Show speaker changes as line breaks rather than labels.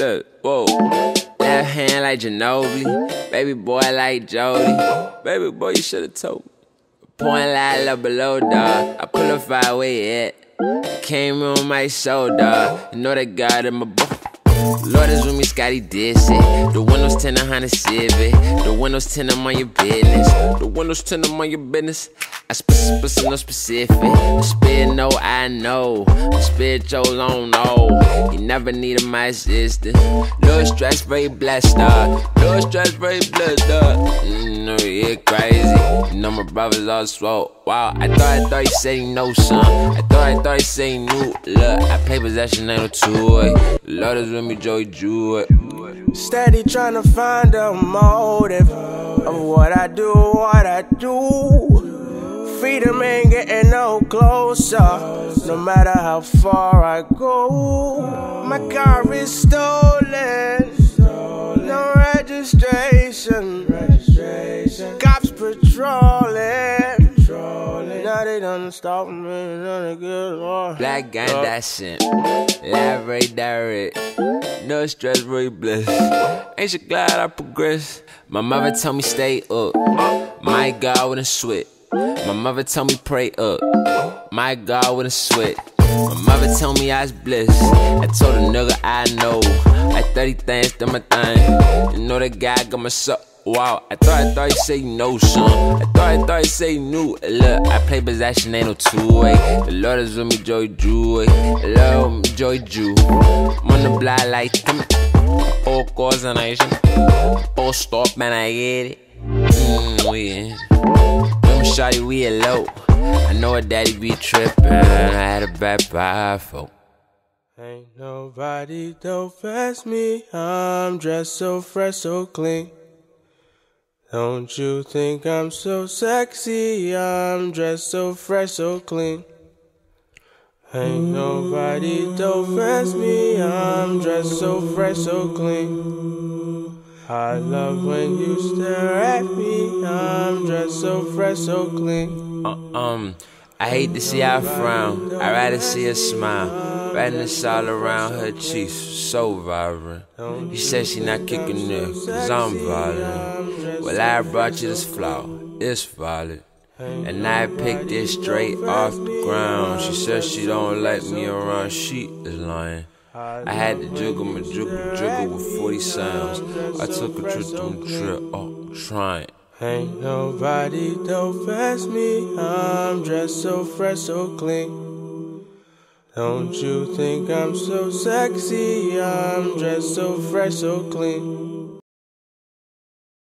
Look, whoa. Left hand like Ginobili. Baby boy like Jody. Baby boy, you should've told me. Point like little below, dog. I pull a five way at. Came on my shoulder. You know that God in my book. Lord is with me, Scotty this it. The windows tint a Honda Civic. The windows tint them on your business. The windows tint them on your business. I spit, no specific. I spit no, I know. I spit your long no. You never needed my assistance. No stress, very blessed up. No stress, very blessed up. Mm, no, you crazy. You know my brothers all swole. Wow, I thought I thought you said know some. I thought I thought you said knew. Look, I play possession, ain't no toy. Lord is with me, Joey Jewett.
Steady trying to find a motive of what I do, what I do. Freedom ain't getting no closer, no matter how far I go. My car is stolen, no registration. Cops patrolling. Now they done stop me, none of good
Black gang that shit, very direct. No stress, very bliss. Ain't you glad I progressed? My mother told me stay up. My God, with a sweat. My mother tell me pray up. My God, with a sweat. My mother tell me I was blessed. I told a nigga I know. I 30 things to my thing. You know that guy got my suck. Wow, I thought I thought you say know some. I thought I thought you say knew. Look, I play possession, ain't no two way. The Lord is with me, Joy Lord with me, Joy Jew. I'm on the block like them. All cause and I All stop, man, I get it. Mm, Them shawty, we elope. I know a daddy be trippin'. I had a bad bifo.
Ain't nobody don't pass me. I'm dressed so fresh, so clean. Don't you think I'm so sexy? I'm dressed so fresh, so clean. Ain't nobody don't pass me. I'm dressed so fresh, so clean. I love when you stare at me. I'm dressed so fresh, so clean.
Uh, um, I hate to see her frown. I'd rather see her smile. Redness all around her cheeks, so vibrant. She said she not kicking it, cause I'm violent. Well, I brought you this flower, it's violet. And I picked it straight off the ground. She said she don't like me around, she is lying. I had to juggle my juggle juggle with 40 sounds. I took a trip to trip, oh, trying.
Ain't nobody don't pass me. I'm dressed so fresh, so clean. Don't you think I'm so sexy? I'm dressed so fresh, so clean.